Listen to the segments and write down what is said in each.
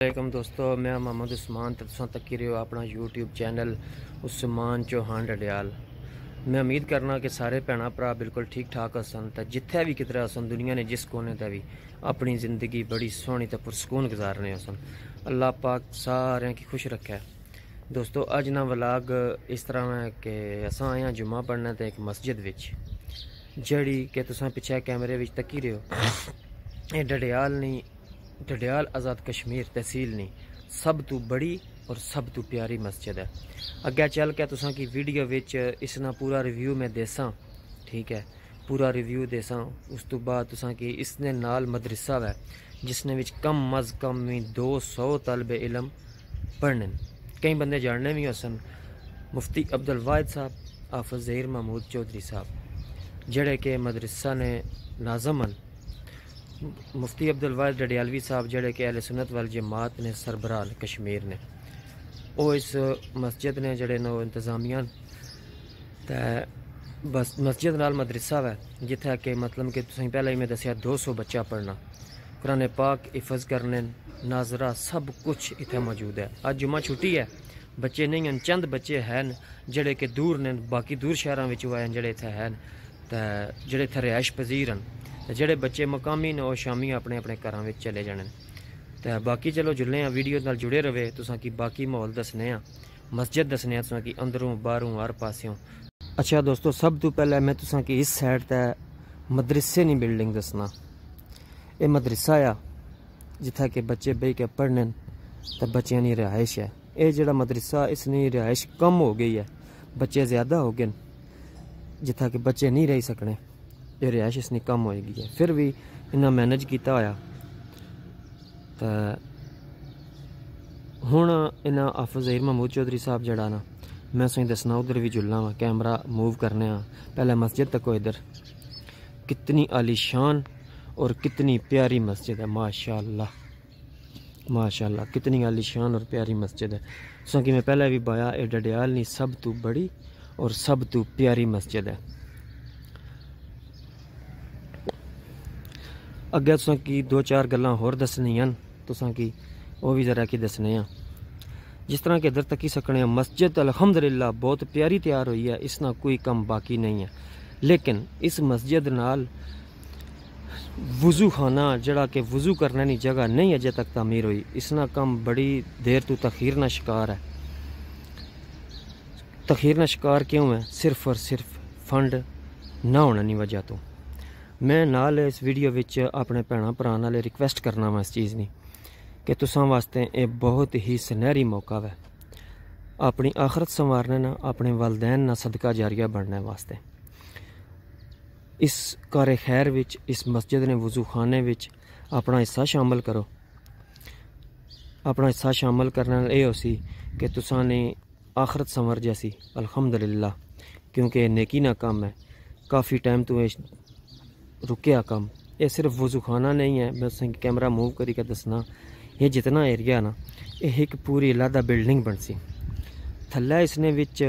वालेकुम दोस्तों मैं मोहम्मद उस्मान तो तुम तक रहे हो अपना यूट्यूब चैनल उस्मान चौहान डडियाल मैं उम्मीद करना कि सारे भैन भरा बिल्कुल ठीक ठाक हसन तो जिथे भी किधर हसन दुनिया ने जिस कोने ते भी अपनी ज़िंदगी बड़ी सोहनी तो पुरसकून गुजारने हसन अल्लाह पाक सारे की खुश रखे दोस्तों अज ना व्लाग इस तरह है कि अस आए हैं जुम्मा पढ़ने तो एक मस्जिद विच जड़ी कि तुस पिछे कैमरे विच तकी रहे हो ये डडियाल नहीं डडियाल आज़ाद कश्मीर तहसील नहीं सब तू बड़ी और सब तू प्यारी मस्जिद है। अग्गे चल के तुसा की वीडियो विच इसना पूरा रिव्यू मैं देसा, ठीक है? पूरा रिव्यू देसा, उस तो बाद तुसा की इसने नाल मदरसा है जिसने विच कम अज कम भी दो सौ तलब इलम पढ़ने कई बंदे जानने भी हसन, मुफ्ती अब्दुल वाहिद साहब, हाफिज जहीर महमूद चौधरी साहब जड़े के मदरसा ने नाजमन मुफ्ती अब्दुल वाहिद डडियालवी साहब जड़े कि अहल सुनत वाल जमात ने सरबराह कश्मीर ने वो इस मस्जिद ने जड़े नो इंतजामिया ते बस मस्जिद नाल मदरसा है जिथे कि मतलब कि तुम पहले ही मैं दसिया दो सौ बच्चा पढ़ना। कुरान पाक हिफज करने नाजरा सब कुछ इतने मौजूद है। अज जुम्मा छुट्टी है, बच्चे नहीं हैं, चंद बच्चे हैं जड़े कि दूर ने बाकी दूर शहरों जड़े इतने हैं तो जड़े इतने रिहायश पजीर हैं ਜਿਹੜੇ ਬੱਚੇ ਮਕਾਮੀ ਨੇ ਉਹ ਸ਼ਾਮੀ ਆਪਣੇ ਆਪਣੇ ਘਰਾਂ ਵਿੱਚ ਚਲੇ ਜਾਣ ਤੇ ਬਾਕੀ ਚਲੋ ਜੁਲੇ ਆ ਵੀਡੀਓ ਨਾਲ ਜੁੜੇ ਰਵੇ ਤੁਸੀਂ ਕੀ ਬਾਕੀ ਮਾਹੌਲ ਦੱਸਨੇ ਆ ਮਸਜਿਦ ਦੱਸਨੇ ਆ ਤੁਸੀਂ ਕੀ ਅੰਦਰੋਂ ਬਾਹਰੋਂ ਹਰ ਪਾਸਿਓਂ ਅੱਛਾ ਦੋਸਤੋ ਸਭ ਤੋਂ ਪਹਿਲਾਂ ਮੈਂ ਤੁਸੀਂ ਕੀ ਇਸ ਸਾਈਡ ਤੇ ਮਦਰਸੇ ਦੀ ਬਿਲਡਿੰਗ ਦੱਸਣਾ ਇਹ ਮਦਰਸਾ ਆ ਜਿੱਥੇ ਕਿ ਬੱਚੇ ਬਹਿ ਕੇ ਪੜ੍ਹਨ ਤੇ ਬੱਚਿਆਂ ਦੀ ਰਿਹਾਇਸ਼ ਹੈ ਇਹ ਜਿਹੜਾ ਮਦਰਸਾ ਇਸ ਦੀ ਰਿਹਾਇਸ਼ ਕਮ ਹੋ ਗਈ ਹੈ ਬੱਚੇ ਜ਼ਿਆਦਾ ਹੋ ਗਏ ਜਿੱਥੇ ਕਿ ਬੱਚੇ ਨਹੀਂ ਰਹਿ ਸਕਣੇ ਇਹ ਰਿਹਾਇਸ਼ ਇਸ ਕਮ ਹੋਏਗੀ ਹੈ ਫਿਰ ਵੀ ਇਹਨਾਂ ਮੈਨੇਜ ਕੀਤਾ ਹੋਇਆ ਤਾਂ ਹੁਣ ਇਹਨਾਂ ਹਾਫਿਜ਼ ਜ਼ਹੀਰ ਮਹਮੂਦ ਚੌਧਰੀ ਸਾਹਿਬ ਜਿਹੜਾ ਨਾ ਮੈਂ ਸੋਈ ਦੱਸਣਾ ਉਧਰ ਵੀ ਜੁਲਣਾ ਵਾ ਕੈਮਰਾ मूव करने आ पहले मस्जिद तक इधर कितनी आलीशान और कितनी प्यारी मस्जिद है माशाल्लाह माशाल्लाह कितनी आलीशान और प्यारी मस्जिद है सो कि मैं पहले भी बाया ए डडियाल नहीं सब तू बड़ी और सब तू प्यारी मस्जिद है अग्गे तुसें की दो चार गल्लां होर दस्सनियाँ न तुसें की ओह् भी जरा की दस्सने आं। जिस तरह के इधर तकी सकने मस्जिद अलहमदुलिल्लाह बहुत प्यारी तैयार हुई है इसना कोई कम बाकी नहीं है लेकिन इस मस्जिद नाल वज़ू खाना जड़ा कि वज़ू करने की जगह नहीं अजे तक तमीर हुई, इसना कम बड़ी देर तो तखीर ना शिकार है तखीर ना शिकार क्यों है सिर्फ़ और सिर्फ़ फंड ना होने की वजह तो। मैं नाल इस वीडियो विच अपने भैन भरा नाल रिक्वेस्ट करना वा इस चीज़ की कि तुसा वास्ते ये बहुत ही सुनहरी मौका है अपनी आखरत संवारने ना अपने वालदैन ना सदका जारिया बनने वास्ते इस कार खैर विच इस मस्जिद ने वज़ू खाने विच अपना हिस्सा शामिल करो अपना हिस्सा शामिल करने ये हो सी कि तुसा ने आखरत संवर जैसी अलहमदुल्ला क्योंकि नेकी ना काम है काफ़ी टाइम तो रुके कम ये सिर्फ़ वज़ू खाना नहीं है मैं तुसें कैमरा मूव करी दसना ये जितना एरिया ना ये एक पूरी अलहदा बिल्डिंग बन सी थल्लै इसने विच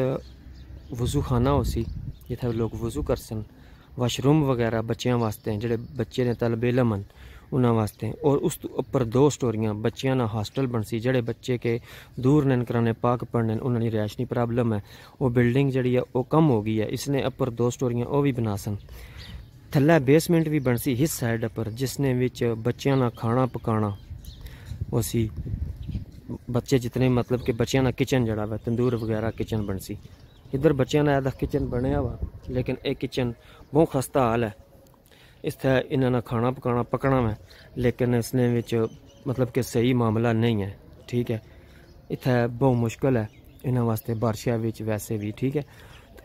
वज़ू खाना हो सी जित्थै लोग वज़ू कर सन वाशरूम वगैरह बच्चों वास्ते जेह्ड़े बच्चे ने तलब इलम न उन्होंने वास्ते और उस उप्पर दो स्टोरियाँ बच्चों ना हॉस्टल बन सी जेह्ड़े बच्चे के दूर न कराने पाक पढ़ने उन्होंने रिहायश की प्रॉब्लम है वो बिल्डिंग जी है वो कम हो गई है इसने उपर दो स्टोरियाँ वो भी बना थल्लै बेसमेंट भी सी, इस साइड पर, जिसने विच बच्चों का खाना पकाना। उसी बच्चे जितने मतलब कि बच्चों का किचन जड़ा वा, तंदूर वगैरह किचन बन सी। इधर बच्चों का ऐसा किचन बनया वा, लेकिन एक किचन बहुत खस्ता हाल है इतने इन्होंने खाना पकाना पकना है लेकिन इसने विच मतलब कि सही मामला नहीं है ठीक है इतने बहुत मुश्किल है इन्होंने वास्ते बारिशा वैसे भी, ठीक है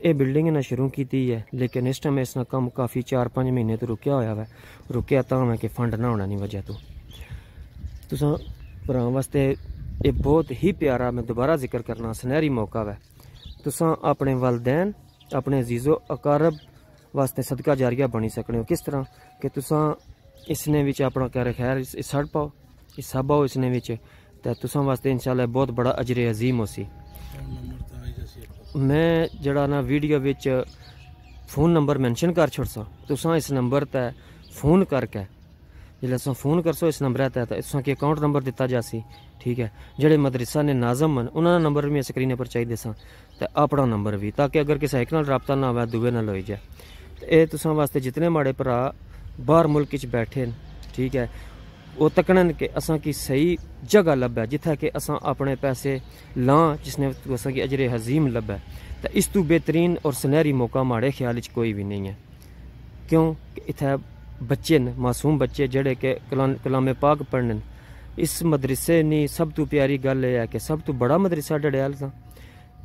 ये बिल्डिंग इन्हें शुरू की है लेकिन इस टाइम इसका कम काफ़ी चार पाँच महीने तो रुकया हुआ है रुकया तो मैं कि फंड ना होने की वजह तो तुस भरा वास्ते ये बहुत ही प्यारा मैं दोबारा ज़िक्र करना सुनहरी मौका है तुस अपने वालदैन अपने अजीज़ो अकारब वास्ते सदका जारिया बनी सकने हो किस तरह कि तुस इसने अपना कर खैर सड़ पाओ हिस्सा पाओ इसने तो तुस वास्ते इंशाल्लाह बहुत बड़ा अजरे अजीम हो सी मैं जड़ा ना वीडियो विच फ़ोन नंबर मैंशन कर छुड़सा तुसा इस नंबर ते फ़ोन करके जिसलै तुस फ़ोन करसो इस नंबर तैह्त तुसें अकाउंट नंबर दित्ता जासी ठीक है जेह्ड़े मदरसा ने नाजम न उन्होंने नंबर भी स्क्रीन पर चाहिए सा ते अपना नंबर भी ताकि अगर किसी एक नाल रबता ना होवे दुए नाल होई जाए ते एह् तुसां वास्ते जितने माड़े भरा बाहर मुल्क च बैठे न ठीक ओह् तक्कन कि असां सही जगह लब्भै, जित्थै कि असां अपने पैसे लां, जिसने अजरे हजीम लब्भै। ते इस तू बेहतरीन और सुनहरी मौका माड़े ख्याल कोई भी नहीं है। क्यों? इत्थै बच्चे न, मासूम बच्चे जेह्ड़े कि कलामे पाक पढ़ने। इस मदरसे नी सब तू प्यारी गल है कि सब तू बड़ा मदरसा डडेयाल दा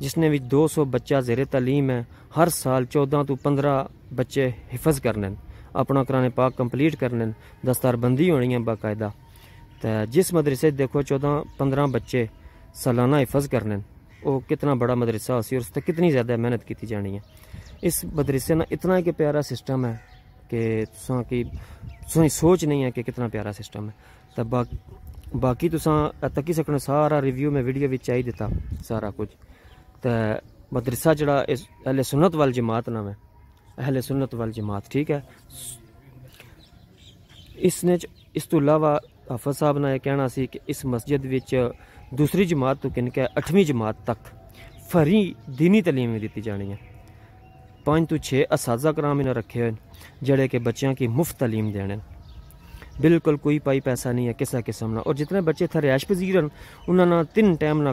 जिसने भी 200 बच्चा जेरे तलीम है, हर साल 14 तो 15 बच्चे हिफज करने अपना कराने पाक कंप्लीट करने दस्तारबंदी होनी है बाकायदा। तो जिस मदरसे देखो चौदह पंद्रह बच्चे सालाना हिफज करने वो कितना बड़ा मदरसा हो और उस कितनी ज़्यादा मेहनत की जानी है। इस मदरसे ना इतना एक प्यारा सिस्टम है कि तुसा की सोच नहीं है कि कितना प्यारा सिस्टम है। तो बा, बाकी तुसा तक्की सकने सारा रिव्यू में वीडियो बिच आई दिता सारा कुछ। तो मदरसा जड़ा अहले सुन्नत वाल जमात नाम है अहले सुन्नत वाल जमात ठीक है इसने इस तो अलावा हाफज साहब ने यह कहना सी कि इस मस्जिद विच दूसरी जमात तो किनके अठवीं जमात तक फरी दीनी तलीम दी जानी है पाँच तो छे असाजा कराम इन्हें रखे हुए जड़े के बच्चों की मुफ़्त तलीम देने बिल्कुल कोई पाई पैसा नहीं है किसा किस्म ना और जितने बच्चे थे रिहायश पजीर उन्होंने तिन टाइम ना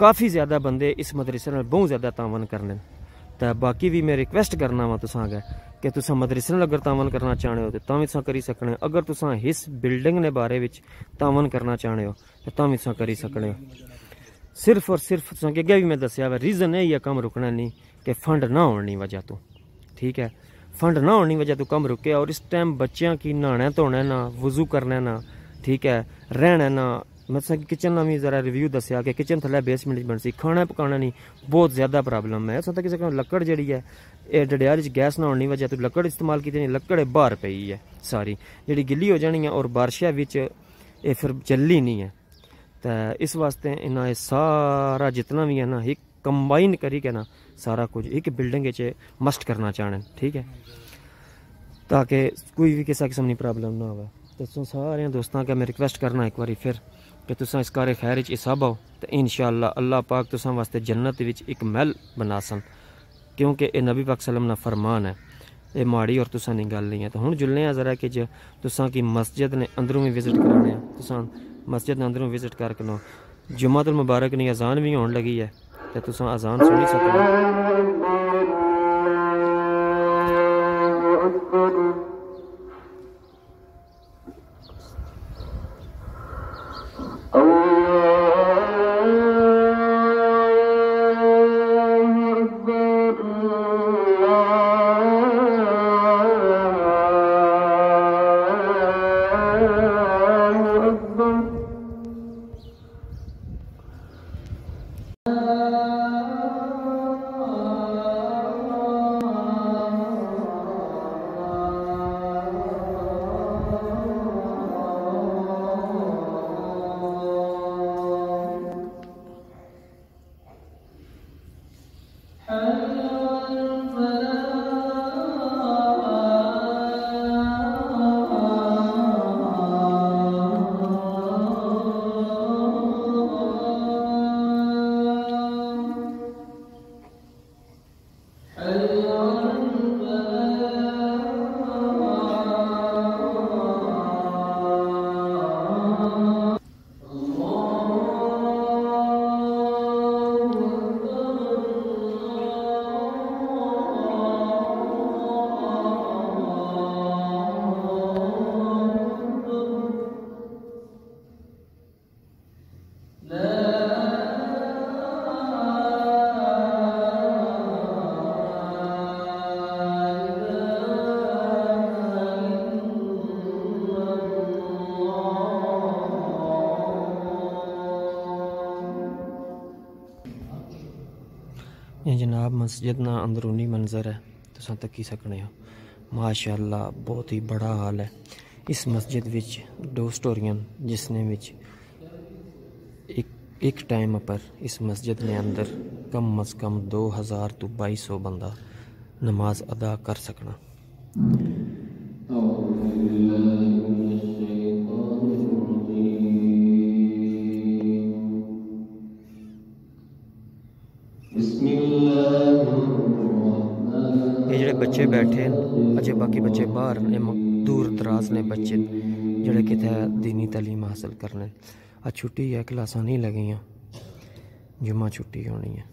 खाना सब कुछ बिल्कुल फ्री है काफ़ी ज़्यादा बंदे इस मदरसे में बहुत ज़्यादा तावन करने तो बाकी भी मैं रिक्वेस्ट करना वा तुसा अगर कि तुस मदरसे में अगर तावन करना चाहते हो तो तां भी करी सकने अगर तुस इस बिल्डिंग ने बारे में तावन करना चाहते हो तो तां भी करी सकने हो सिर्फ़ और सिर्फ़ तुसा अगे भी मैं दसिया रीज़न यही है कम रुकना नहीं कि फंड ना होने वजह तो ठीक है फंड ना होने वजह तो कम रुके और इस टाइम बच्चों की नहाने धोने ना वज़ू करने ना ठीक है रहने ना मतलब किचन का भी जरा रिव्यू दसिया कि किचन थले बेसमेंट बन सी, खाना पकाना नहीं बहुत ज़्यादा प्रॉब्लम है। उसमें किसी लकड़ जी है ये डडियार गैस ना होने वजह तो लकड़ इस्तेमाल की नहीं लकड़ बाहर पई है सारी। जी गिली हो जानी है और बारिशा बिच ये फिर जल्ली नहीं है तो इस वास्ते इन्हें सारा जितना भी है ना एक कंबाइन करी के ना सारा कुछ एक बिल्डिंग मस्ट करना चाहने, ठीक है? ताकि कोई भी किसी किस्म की प्रॉब्लम ना हो तो सारे दोस्तों का मैं रिक्वेस्ट करना एक बार फिर। कि तुस इस कार खैर हिस्सा पाओ तो इन शाला अल्लाह पाक तुसा वास्ते जन्नत विच एक महल बना सन क्योंकि ये नबी पाक सलम ना फरमान है ये माड़ी और तुसा गल नहीं है। तो हूँ जुलने हैं जरा कि तुसा की मस्जिद ने अंदरों भी विज़िट कराने तुसा मस्जिद ने अंदरों विज़िट करके लो जुम्मतुल मुबारक ने अजान भी होने लगी है तो तुसा अजान सुनी सकते जनाब, मस्जिद ना अंदरूनी मंजर है तुम तकी सकने माशाल्लाह, बहुत ही बड़ा हाल है। इस मस्जिद विच दो स्टोरियाँ जिसने विच एक एक टाइम पर इस मस्जिद ने अंदर कम अज़ कम दो हज़ार तो बाई सौ बंदा नमाज़ अदा कर सकना। बच्चे बाकी बच्चे बाहर ने दूर दराज ने बच्चे जेह्ड़े कितै दीनी तलीम हासिल करने। अज्ज छुट्टी है क्लासा नहीं लग्गियाँ जुम्मा छुट्टी होनी है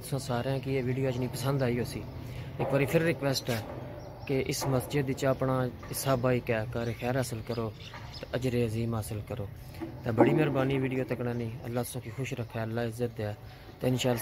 कि सारे कि यह वीडियो अजनी पसंद आई उसी एक बार फिर रिक्वेस्ट है कि इस मस्जिद अपना हिस्सा बाई क्या कर खैर हासिल करो अजर अजीम हासिल करो तो बड़ी मेहरबानी वीडियो तकना नहीं अल्लाह तुम खुश रखे अल्लाह इज़्ज़त है तो इन शाला